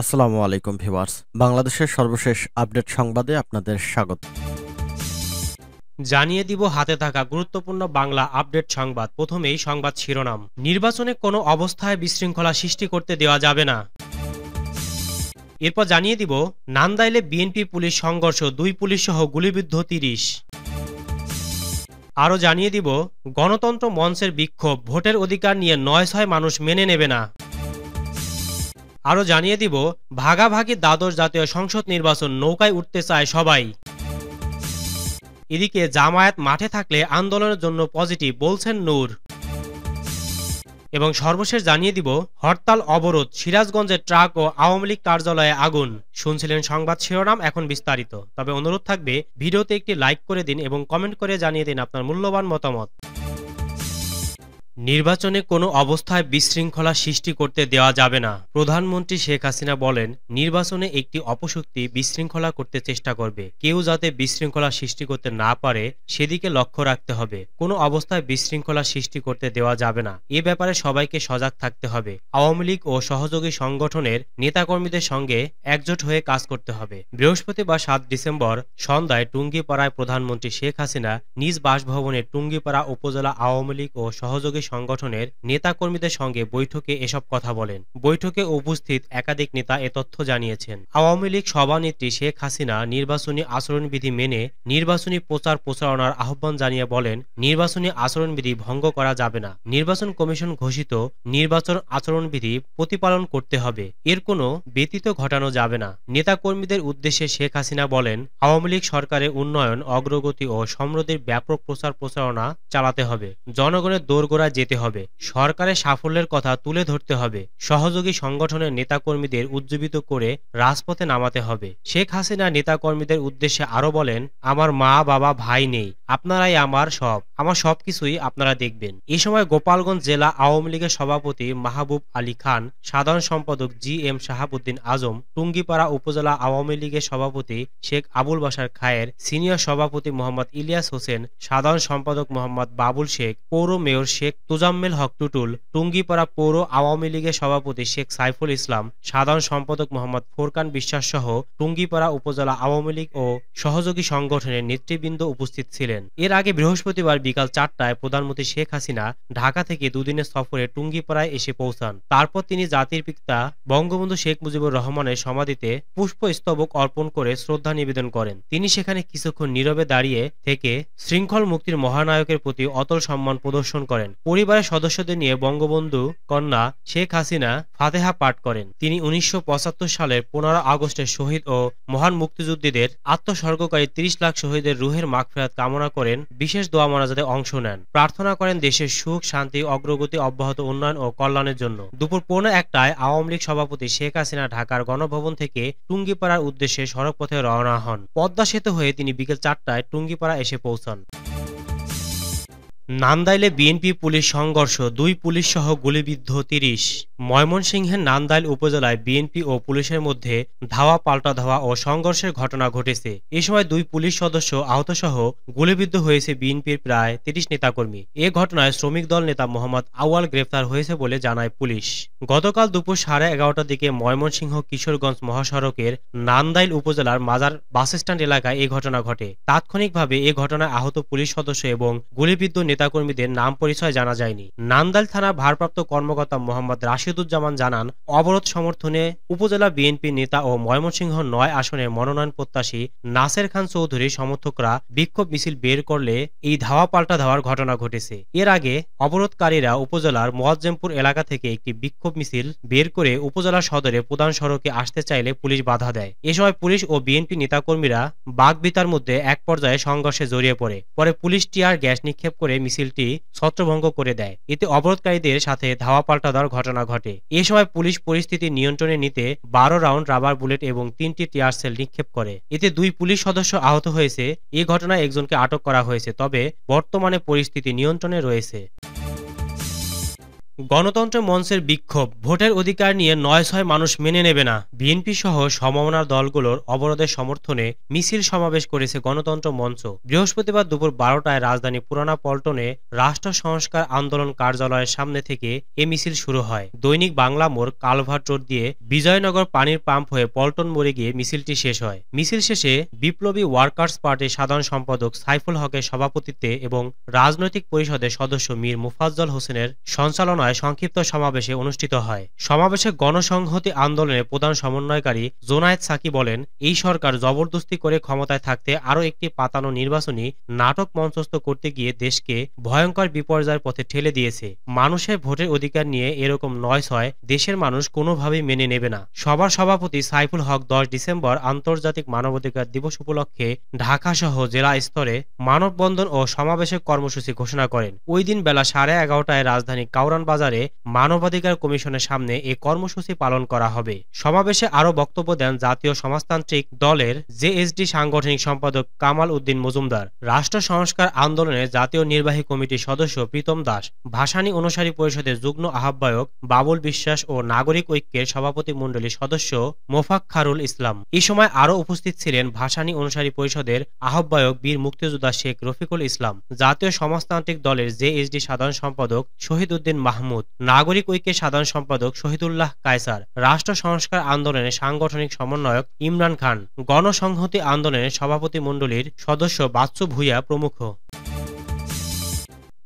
আসসালামু আলাইকুম, ভিউয়ার্স। বাংলাদেশের সর্বশেষ আপডেট সংবাদে আপনাদের স্বাগত। জানিয়ে দিব হাতে থাকা গুরুত্বপূর্ণ বাংলা আপডেট সংবাদ। প্রথমেই সংবাদ শিরোনাম। নির্বাচনে কোনো অবস্থায় বিশৃঙ্খলা সৃষ্টি করতে দেওয়া যাবে না। এরপর জানিয়ে দিব, নান্দাইলে বিএনপি পুলিশ সংঘর্ষ, দুই পুলিশ সহ গুলিবিদ্ধ তিরিশ। আরও জানিয়ে দিব, গণতন্ত্র মঞ্চের বিক্ষোভ, ভোটের অধিকার নিয়ে নয় ছয় মানুষ মেনে নেবে না। আরও জানিয়ে দিব, ভাগাভাগি দ্বাদশ জাতীয় সংসদ নির্বাচন নৌকায় উঠতে চায় সবাই। এদিকে জামায়াত মাঠে থাকলে আন্দোলনের জন্য পজিটিভ বলছেন নূর। এবং সর্বশেষ জানিয়ে দিব, হরতাল অবরোধ সিরাজগঞ্জের ট্রাক ও আওয়ামী লীগ কার্যালয়ে আগুন। শুনছিলেন সংবাদ শিরোনাম, এখন বিস্তারিত। তবে অনুরোধ থাকবে, ভিডিওতে একটি লাইক করে দিন এবং কমেন্ট করে জানিয়ে দিন আপনার মূল্যবান মতামত। নির্বাচনে কোনো অবস্থায় বিশৃঙ্খলা সৃষ্টি করতে দেওয়া যাবে না। প্রধানমন্ত্রী শেখ হাসিনা বলেন, নির্বাচনে একটি অপশক্তি বিশৃঙ্খলা করতে চেষ্টা করবে। কেউ যাতে বিশৃঙ্খলা সৃষ্টি করতে না পারে, সেদিকে লক্ষ্য রাখতে হবে। কোনো অবস্থায় বিশৃঙ্খলা সৃষ্টি করতে দেওয়া যাবে না। এ ব্যাপারে সবাইকে সজাগ থাকতে হবে। আওয়ামী লীগ ও সহযোগী সংগঠনের নেতাকর্মীদের সঙ্গে একজোট হয়ে কাজ করতে হবে। বৃহস্পতিবার সাত ডিসেম্বর সন্ধ্যায় টুঙ্গিপাড়ায় প্রধানমন্ত্রী শেখ হাসিনা নিজ বাসভবনে টুঙ্গিপাড়া উপজেলা আওয়ামী লীগ ও সহযোগী সংগঠনের নেতাকর্মীদের সঙ্গে বৈঠকে এসব কথা বলেন। বৈঠকে উপস্থিত একাধিক নেতা এ তথ্য জানিয়েছেন। আওয়ামী লীগ সভানেত্রী শেখ হাসিনা নির্বাচনী আচরণবিধি মেনে নির্বাচনী প্রচার প্রচারণার আহ্বান জানিয়ে বলেন, নির্বাচনী আচরণবিধি ভঙ্গ করা যাবে না। নির্বাচন কমিশন ঘোষিত নির্বাচন আচরণবিধি প্রতিপালন করতে হবে। এর কোনো ব্যতীত ঘটানো যাবে না। নেতাকর্মীদের উদ্দেশ্যে শেখ হাসিনা বলেন, আওয়ামী লীগ সরকারের উন্নয়ন, অগ্রগতি ও সমৃদ্ধির ব্যাপক প্রচার প্রচারণা চালাতে হবে। জনগণের দোরগোড়ায় যেতে হবে। সরকারের সাফল্যের কথা তুলে ধরতে হবে। সহযোগী সংগঠনের নেতাকর্মীদের উজ্জীবিত করে রাজপথে নামাতে হবে। শেখ হাসিনা নেতাকর্মীদের উদ্দেশ্যে আরও বলেন, আমার মা, বাবা, ভাই নেই। আপনারাই আমার সব। আমার সবকিছুই আপনারা দেখবেন। এই সময় গোপালগঞ্জ জেলা আওয়ামী লীগের সভাপতি মাহবুব আলী খান, সাধারণ সম্পাদক জি এম শাহাবুদ্দিন আজম, টুঙ্গিপাড়া উপজেলা আওয়ামী লীগের সভাপতি শেখ আবুল বাসার খায়ের, সিনিয়র সভাপতি মোহাম্মদ ইলিয়াস হোসেন, সাধারণ সম্পাদক মোহাম্মদ বাবুল শেখ, পৌর মেয়র শেখ তোজাম্মেল হক টুটুল, টুঙ্গিপাড়া পৌর আওয়ামী লীগের সভাপতি শেখ সাইফুল ইসলাম, সাধারণ সম্পাদক মোহাম্মদ ফোরকান বিশ্বাস সহ টুঙ্গিপাড়া উপজেলা আওয়ামী লীগ ও সহযোগী সংগঠনের নেতৃবৃন্দ উপস্থিত ছিলেন। এর আগে বৃহস্পতিবার বিকাল চারটায় প্রধানমন্ত্রী শেখ হাসিনা ঢাকা থেকে দুদিনের সফরে টুঙ্গিপাড়ায় এসে পৌঁছান। তারপর তিনি জাতির পিতা বঙ্গবন্ধু শেখ মুজিবুর রহমানের সমাধিতে পুষ্পস্তবক অর্পণ করে শ্রদ্ধা নিবেদন করেন। তিনি সেখানে কিছুক্ষণ নীরবে দাঁড়িয়ে থেকে শৃঙ্খল মুক্তির মহানায়কের প্রতি অতল সম্মান প্রদর্শন করেন। পরিবারের সদস্যদের নিয়ে বঙ্গবন্ধু কন্যা শেখ হাসিনা ফাতেহা পাঠ করেন। তিনি উনিশশো পঁচাত্তর সালের পনেরো আগস্টের শহীদ ও মহান মুক্তিযুদ্ধীদের আত্মসর্গকারী তিরিশ লাখ শহীদের রুহের মাগফেরাত কামনা করেন। বিশেষ দোয়া মনাজাতে অংশ নেন। প্রার্থনা করেন দেশের সুখ, শান্তি, অগ্রগতি, অব্যাহত উন্নয়ন ও কল্যাণের জন্য। দুপুর পৌনে একটায় আওয়ামী লীগ সভাপতি শেখ হাসিনা ঢাকার গণভবন থেকে টুঙ্গিপাড়ার উদ্দেশ্যে সড়ক পথে রওনা হন। পদ্মা সেতু হয়ে তিনি বিকেল চারটায় টুঙ্গিপাড়া এসে পৌঁছান। নান্দাইলে বিএনপি পুলিশ সংঘর্ষ, দুই পুলিশ সহ গুলিবিদ্ধ তিরিশ। ময়মনসিংহের নান্দাইল উপজেলায় বিএনপি ও পুলিশের মধ্যে ধাওয়া পাল্টা ধাওয়া ও সংঘর্ষের ঘটনা ঘটেছে। এ সময় দুই পুলিশ সদস্য আহতসহ গুলিবিদ্ধ হয়েছে বিএনপির প্রায় তিরিশ নেতাকর্মী। এ ঘটনায় শ্রমিক দল নেতা মোহাম্মদ আওয়াল গ্রেফতার হয়েছে বলে জানায় পুলিশ। গতকাল দুপুর সাড়ে এগারোটার দিকে ময়মনসিংহ কিশোরগঞ্জ মহাসড়কের নান্দাইল উপজেলার মাজার বাসস্ট্যান্ড এলাকায় এই ঘটনা ঘটে। তাৎক্ষণিকভাবে এ ঘটনায় আহত পুলিশ সদস্য এবং গুলিবিদ্ধ নেতাকর্মীদের নাম পরিচয় জানা যায়নি। নান্দাইল থানা ভারপ্রাপ্ত কর্মকর্তা মোহাম্মদ রাশিদুজ্জামান জানান, অবরোধ সমর্থনে উপজেলা বিএনপি নেতা ও ময়মনসিংহ নয় আসনে মনোনয়ন প্রত্যাশী নাসের খান চৌধুরী সমর্থকরা বিক্ষোভ মিছিল বের করলে এই ধাওয়া পাল্টা ধাওয়ার ঘটনা ঘটেছে। এর আগে অবরোধকারীরা উপজেলার মোয়াজ্জেমপুর এলাকা থেকে একটি বিক্ষোভ মিছিল বের করে উপজেলা সদরে প্রধান সড়কে আসতে চাইলে পুলিশ বাধা দেয়। এ সময় পুলিশ ও বিএনপি নেতাকর্মীরা বাগবিতার মধ্যে এক পর্যায়ে সংঘর্ষে জড়িয়ে পড়ে। পরে পুলিশ টিয়ার গ্যাস নিক্ষেপ করে মিছিলটি ছত্রভঙ্গ করে দেয়। এতে অবরোধকারীদের সাথে ধাওয়া পাল্টা দেওয়ার ঘটনা ঘটে। এ সময় পুলিশ পরিস্থিতি নিয়ন্ত্রণে নিতে বারো রাউন্ড রাবার বুলেট এবং তিনটি টিয়ার সেল নিক্ষেপ করে। এতে দুই পুলিশ সদস্য আহত হয়েছে। এ ঘটনায় একজনকে আটক করা হয়েছে, তবে বর্তমানে পরিস্থিতি নিয়ন্ত্রণে রয়েছে। গণতন্ত্র মঞ্চের বিক্ষোভ, ভোটের অধিকার নিয়ে নয় ছয় মানুষ মেনে নেবে না। বিএনপি সহ সমমনার দলগুলোর অবরোধের সমর্থনে মিছিল সমাবেশ করেছে গণতন্ত্র মঞ্চ। বৃহস্পতিবার দুপুর বারোটায় রাজধানী পুরানা পল্টনে রাষ্ট্র সংস্কার আন্দোলন কার্যালয়ের সামনে থেকে এ মিছিল শুরু হয়। দৈনিক বাংলা মোড় কালভার্ট রোড দিয়ে বিজয়নগর পানির পাম্প হয়ে পল্টন মোড়ে গিয়ে মিছিলটি শেষ হয়। মিছিল শেষে বিপ্লবী ওয়ার্কার্স পার্টির সাধারণ সম্পাদক সাইফুল হকের সভাপতিত্বে এবং রাজনৈতিক পরিষদের সদস্য মীর মুফাজ্জল হোসেনের সঞ্চালনায় সংক্ষিপ্ত সমাবেশে অনুষ্ঠিত হয়। সমাবেশে গণসংহতি আন্দোলনের প্রধান সমন্বয়কারী জোনায়েদ সাকি বলেন, এই সরকার জবরদস্তি করে ক্ষমতায় থাকতে আরও একটি পাতানো নির্বাচনী নাটক মঞ্চস্থ করতে গিয়ে দেশকে ভয়ঙ্কর বিপর্যয়ের পথে ঠেলে দিয়েছে। মানুষের ভোটের অধিকার নিয়ে এরকম নয় ছয়, দেশের মানুষ কোনোভাবেই মেনে নেবে না। সবার সভাপতি সাইফুল হক দশ ডিসেম্বর আন্তর্জাতিক মানবাধিকার দিবস উপলক্ষে ঢাকা সহ জেলা স্তরে মানববন্ধন ও সমাবেশের কর্মসূচি ঘোষণা করেন। ওই দিন বেলা সাড়ে এগারোটায় রাজধানী কাউরান বাজারে মানবাধিকার কমিশনের সামনে এ কর্মসূচি পালন করা হবে। সমাবেশে আরও বক্তব্য দেন জাতীয় সমাজতান্ত্রিক দলের জেএসডি সাংগঠনিক সম্পাদক কামাল উদ্দিন মজুমদার। রাষ্ট্র সংস্কার আন্দোলনে জাতীয় নির্বাহী কমিটির সদস্য প্রীতম দাস, ভাসানী অনুসারী পরিষদের যুগ্ম আহ্বায়ক বাবুল বিশ্বাস ও নাগরিক ঐক্যের সভাপতি মণ্ডলীর সদস্য মোফাক্খারুল ইসলাম। এই সময় আরও উপস্থিত ছিলেন ভাসানী অনুসারী পরিষদের আহ্বায়ক বীর মুক্তিযোদ্ধা শেখ রফিকুল ইসলাম। জাতীয় সমাজতান্ত্রিক দলের জেএসডি সাধারণ সম্পাদক শহীদ উদ্দিন মাহমুদ নাগরিক ঐক্যের সাধারণ সম্পাদক শহীদুল্লাহ কায়সার, রাষ্ট্র সংস্কার আন্দোলনের সাংগঠনিক সমন্বয়ক ইমরান খান, গণসংহতি আন্দোলনের সভাপতি মণ্ডলীর সদস্য বাচ্চু ভূঁইয়া প্রমুখ।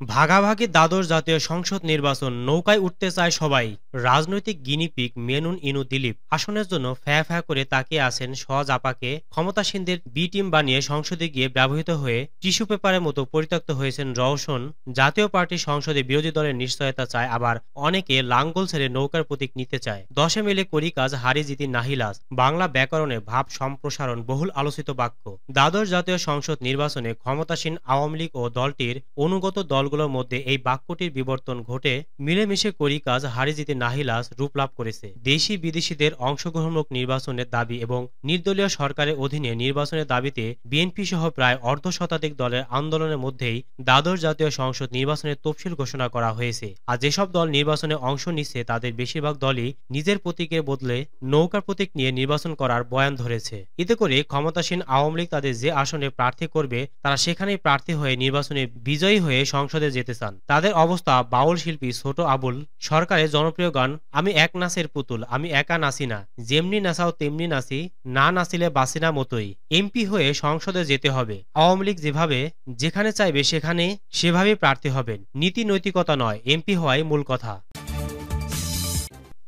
ভাগাভাগি দ্বাদশ জাতীয় সংসদ নির্বাচন নৌকায় উঠতে চায় সবাই। রাজনৈতিক গিনিপিক মেনুন ইনু দিলীপ আসনের জন্য ফ্যা ফ্যা করে তাকিয়ে আছেন সহজ আপাকে। ক্ষমতাসীনদের বি টিম বানিয়ে সংসদে গিয়ে ব্যবহৃত হয়ে টিস্যু পেপারের মতো পরিত্যক্ত হয়েছেন রওশন। জাতীয় পার্টির সংসদে বিরোধী দলের নিশ্চয়তা চায় আবার অনেকে লাঙ্গল ছেড়ে নৌকার প্রতীক নিতে চায়। দশে মেলে করি কাজ হারি জিতি নাহিলাস বাংলা ব্যাকরণে ভাব সম্প্রসারণ বহুল আলোচিত বাক্য। দ্বাদশ জাতীয় সংসদ নির্বাচনে ক্ষমতাসীন আওয়ামী লীগ ও দলটির অনুগত দলগুলোর মধ্যে এই বাক্যটির বিবর্তন ঘটে মিলেমিশে করি কাজ হারি জিতে নাহিলাস রূপ লাভ করেছে। দেশি বিদেশিদের অংশগ্রহণমূলক নির্বাচনের দাবি এবং নির্দলীয় সরকারের অধীনে নির্বাচনের দাবিতে বিএনপি সহ প্রায় অর্ধ শতাধিক দলের আন্দোলনের মধ্যেই দ্বাদশ জাতীয় সংসদ নির্বাচনের তফসিল ঘোষণা করা হয়েছে। আর যেসব দল নির্বাচনে অংশ নিচ্ছে, তাদের বেশিরভাগ দলই নিজের প্রতীকের বদলে নৌকার প্রতীক নিয়ে নির্বাচন করার বয়ান ধরেছে। এতে করে ক্ষমতাসীন আওয়ামী লীগ তাদের যে আসনে প্রার্থী করবে, তারা সেখানেই প্রার্থী হয়ে নির্বাচনে বিজয়ী হয়ে সংসদে যেতে চান। তাদের অবস্থা বাউল শিল্পী ছোট আবুল সরকারের জনপ্রিয় গান, আমি এক নাচের পুতুল, আমি একা নাচি না। যেমনি নাচাও তেমনি নাচি, না নাচিলে বাসিনা মতোই। এমপি হয়ে সংসদে যেতে হবে। আওয়ামী লীগ যেভাবে, যেখানে চাইবে সেখানে সেভাবেই প্রার্থী হবেন। নীতি নৈতিকতা নয় এমপি হওয়াই মূল কথা।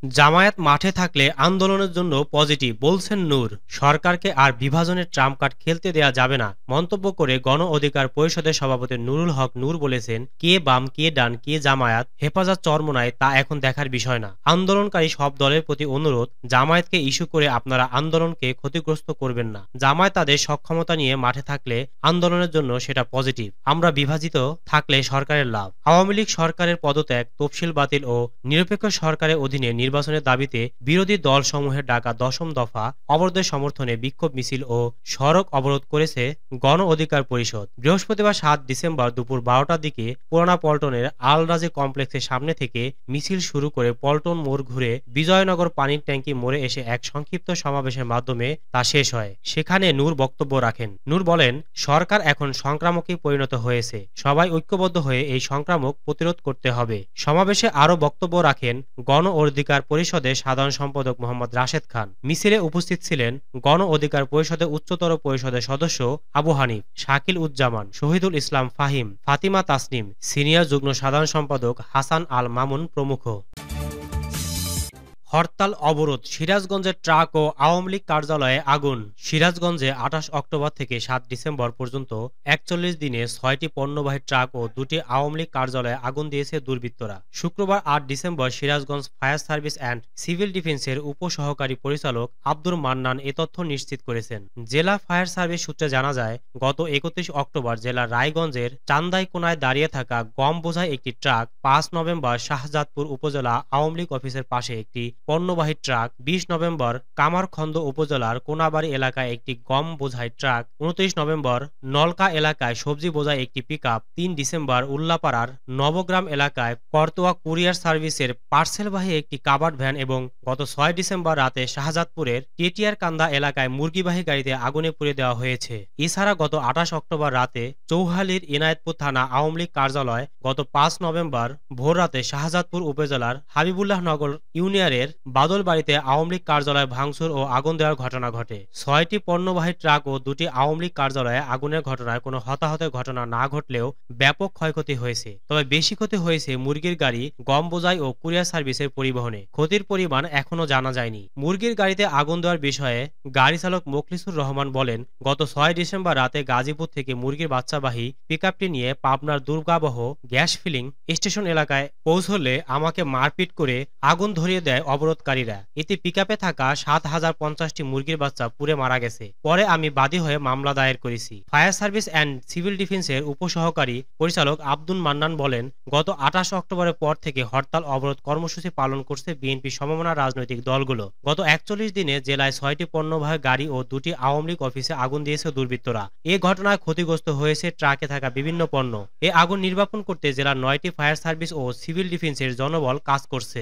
জামায়াত মাঠে থাকলে আন্দোলনের জন্য পজিটিভ, বলছেন নূর। সরকারকে আর বিভাজনের ট্রাম্প কার্ড খেলতে দেয়া যাবে না, মন্তব্য করে গণ অধিকার পরিষদের সভাপতি নুরুল হক নূর বলেছেন, কে বাম, কে ডান, কে জামায়াত, হেফাজত চরমনায় তা এখন দেখার বিষয় না। আন্দোলনকারী সব দলের প্রতি অনুরোধ, জামায়াতকে ইস্যু করে আপনারা আন্দোলনকে ক্ষতিগ্রস্ত করবেন না। জামায়াত তাদের সক্ষমতা নিয়ে মাঠে থাকলে আন্দোলনের জন্য সেটা পজিটিভ। আমরা বিভাজিত থাকলে সরকারের লাভ। আওয়ামী লীগ সরকারের পদত্যাগ, তফসিল বাতিল ও নিরপেক্ষ সরকারের অধীনে নির্বাচনের দাবিতে বিরোধী দল সমূহের ডাকা দশম দফা অবরোধের সমর্থনে বিক্ষোভ মিছিল ও সড়ক অবরোধ করেছে গণ অধিকার পরিষদ। বৃহস্পতিবার সাত ডিসেম্বর দুপুর বারোটার দিকে পুরানা পল্টনের আলরাজি কমপ্লেক্সের সামনে থেকে মিছিল শুরু করে পল্টন মোড় ঘুরে বিজয়নগর পানির ট্যাঙ্কি মোড়ে এসে এক সংক্ষিপ্ত সমাবেশের মাধ্যমে তা শেষ হয়। সেখানে নূর বক্তব্য রাখেন। নূর বলেন, সরকার এখন সংক্রামকে পরিণত হয়েছে। সবাই ঐক্যবদ্ধ হয়ে এই সংক্রামক প্রতিরোধ করতে হবে। সমাবেশে আরও বক্তব্য রাখেন গণ অধিকার পরিষদের সাধারণ সম্পাদক মোহাম্মদ রাশেদ খান। মিছিলে উপস্থিত ছিলেন গণ অধিকার পরিষদের উচ্চতর পরিষদের সদস্য আবু হানিফ, শাকিল উজ্জামান, শহীদুল ইসলাম ফাহিম, ফাতিমা তাসনিম, সিনিয়র যুগ্ম সাধারণ সম্পাদক হাসান আল মামুন প্রমুখ। হরতাল, অবরোধ, সিরাজগঞ্জের ট্রাক ও আওয়ামী লীগ কার্যালয়ে আগুন। সিরাজগঞ্জে আঠাশ অক্টোবর থেকে সাত ডিসেম্বর পর্যন্ত একচল্লিশ দিনে ছয়টি পণ্যবাহী ট্রাক ও দুটি আওয়ামী লীগ কার্যালয়ে আগুন দিয়েছে দুর্বৃত্তরা। শুক্রবার আট December Sirajganj fire service and civil ডিফেন্সের উপসহকারী পরিচালক আব্দুর মান্নান এ তথ্য নিশ্চিত করেছেন। জেলা ফায়ার সার্ভিস সূত্রে জানা যায়, গত একত্রিশ অক্টোবর জেলার রায়গঞ্জের চান্দাইকোনায় দাঁড়িয়ে থাকা গম বোঝায় একটি ট্রাক পাঁচ নভেম্বর শাহজাদপুর উপজেলা আওয়ামী লীগ অফিসের পাশে একটি পণ্যবাহী ট্রাক বিশ নভেম্বর কামারখন্দ উপজেলার কোনাবাড়ি এলাকায় একটি গম বোঝাই ট্রাক উনত্রিশ নভেম্বর নলকা এলাকায় সবজি বোঝাই একটি পিকআপ তিন ডিসেম্বর উল্লাপাড়ার নবগ্রাম এলাকায় করতোয়া কুরিয়ার সার্ভিসের পার্সেলবাহী একটি কাবার্ড ভ্যান এবং গত ছয় ডিসেম্বর রাতে শাহজাদপুরের টেটিয়ার কান্দা এলাকায় মুরগিবাহী গাড়িতে আগুনে পুড়ে দেওয়া হয়েছে। এছাড়া গত আঠাশ অক্টোবর রাতে চৌহালির এনায়েতপুর থানা আওয়ামী লীগ কার্যালয় গত পাঁচ নভেম্বর ভোর রাতে শাহজাদপুর উপজেলার হাবিবুল্লাহ নগর ইউনিয়নের বাদল বাড়িতে আওয়ামী লীগ কার্যালয় ভাঙচুর ও আগুন দেওয়ার ঘটনা ঘটে। ছয়টি পণ্যবাহী ট্রাক ও দুটি আওয়ামী লীগ কার্যালয়ে আগুনের ঘটনায় কোনো হতাহতের ঘটনা না ঘটলেও ব্যাপক ক্ষয়ক্ষতি হয়েছে। তবে বেশি ক্ষতি হয়েছে মুরগির গাড়ি, গম বোঝাই ও কুরিয়ার সার্ভিসের পরিবহনে। ক্ষতির পরিমাণ এখনও জানা যায়নি। মুরগির গাড়িতে আগুন দেওয়ার বিষয়ে গাড়ি চালক মোখলিসুর রহমান বলেন, গত ছয় ডিসেম্বর রাতে গাজীপুর থেকে মুরগির বাচ্চাবাহী পিকআপটি নিয়ে পাবনার দুর্গাবহ গ্যাস ফিলিং স্টেশন এলাকায় পৌঁছলে আমাকে মারপিট করে আগুন ধরিয়ে দেয় অবরোধকারীরা। এতে পিকআপে থাকা সাত হাজার পঞ্চাশটি মুরগির বাচ্চা পুড়ে মারা গেছে। পরে আমি বাদী হয়ে মামলা দায়ের করেছি। ফায়ার সার্ভিস অ্যান্ড সিভিল ডিফেন্সের উপসহকারী পরিচালক আব্দুল মান্নান বলেন, গত আঠাশ অক্টোবরের পর থেকে হরতাল, অবরোধ কর্মসূচি পালন করছে বিএনপি সমমনা রাজনৈতিক দলগুলো। গত একচল্লিশ দিনে জেলায় ছয়টি পণ্যবাহী গাড়ি ও দুটি আওয়ামী লীগ অফিসে আগুন দিয়েছে দুর্বৃত্তরা। এ ঘটনায় ক্ষতিগ্রস্ত হয়েছে ট্রাকে থাকা বিভিন্ন পণ্য। এ আগুন নির্বাপন করতে জেলার নয়টি ফায়ার সার্ভিস ও সিভিল ডিফেন্সের জনবল কাজ করছে।